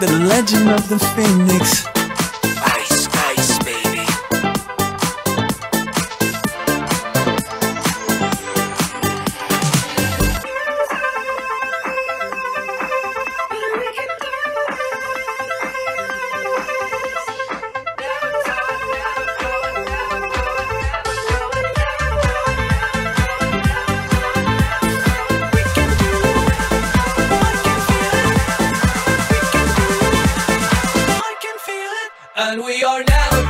the legend of the phoenix. And we are now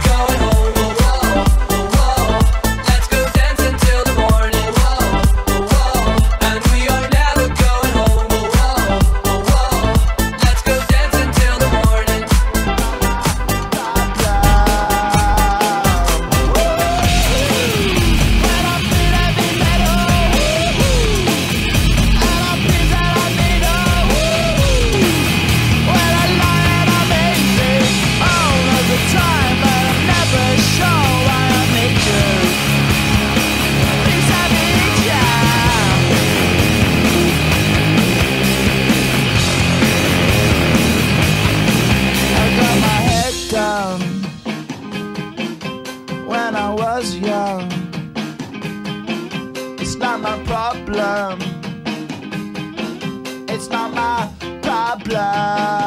It's not my problem. It's not my problem.